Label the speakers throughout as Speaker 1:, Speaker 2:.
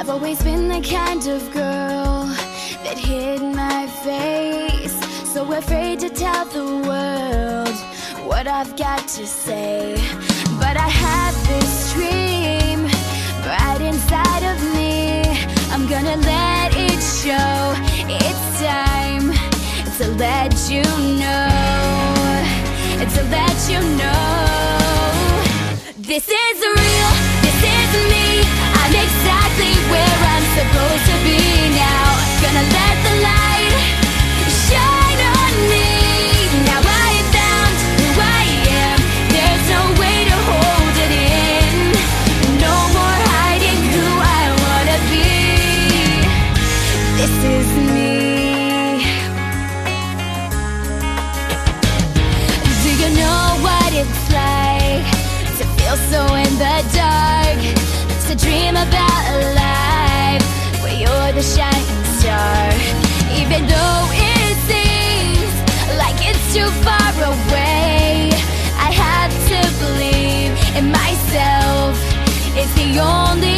Speaker 1: I've always been the kind of girl that hid my face. So afraid to tell the world what I've got to say. But I have this dream right inside of me. I'm gonna let it show. It's time to let you know. To let you know. This is real. shining star Even though it seems like it's too far away I have to believe in myself. It's the only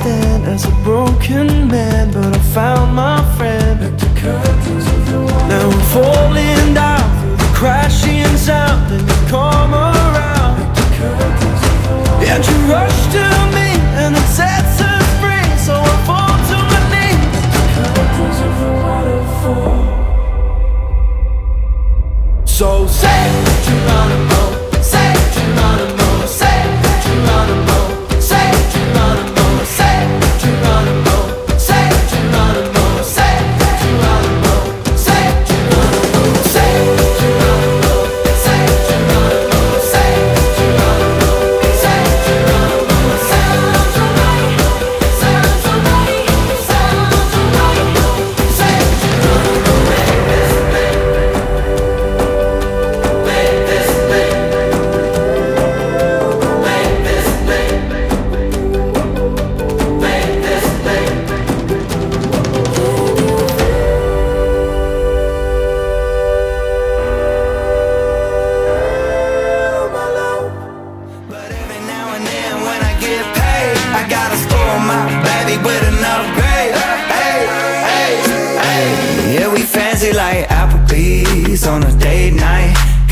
Speaker 2: stand as a broken man, but I found my friend. Now I'm falling down through the crashing sound, and you come around. And you rush to me, and it sets us free. So I fall to my knees. Curtains of the waterfall. So say Geronimo, say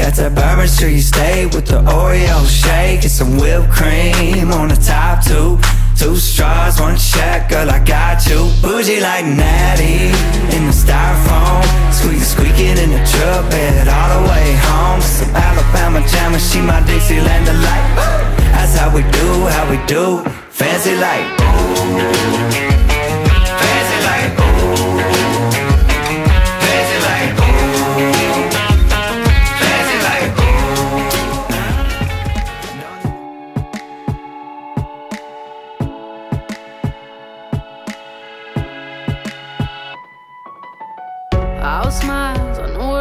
Speaker 3: Got that Bourbon Street steak with the Oreo shake and some whipped cream on the top two. Two straws, one check, girl, I got you. Bougie like Natty in the styrofoam. Squeak, squeaking in the truck bed all the way home. Some Alabama jammer, she my Dixieland delight. That's how we do, how we do. Fancy like,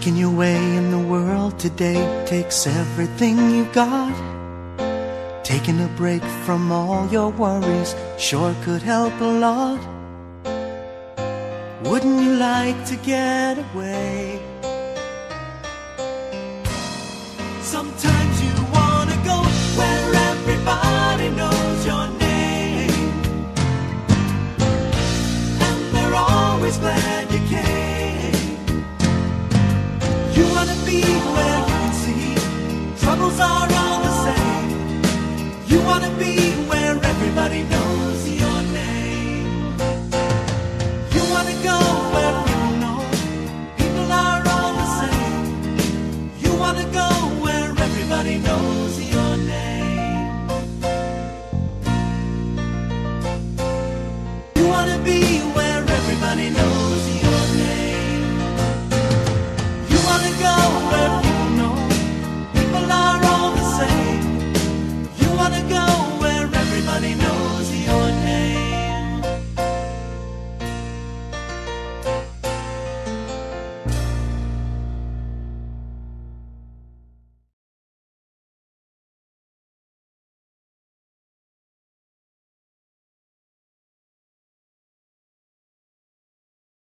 Speaker 4: Making your way in the world today
Speaker 5: takes everything you've got. Taking a break from all your worries sure could help a lot. Wouldn't you like to get away? Sometimes you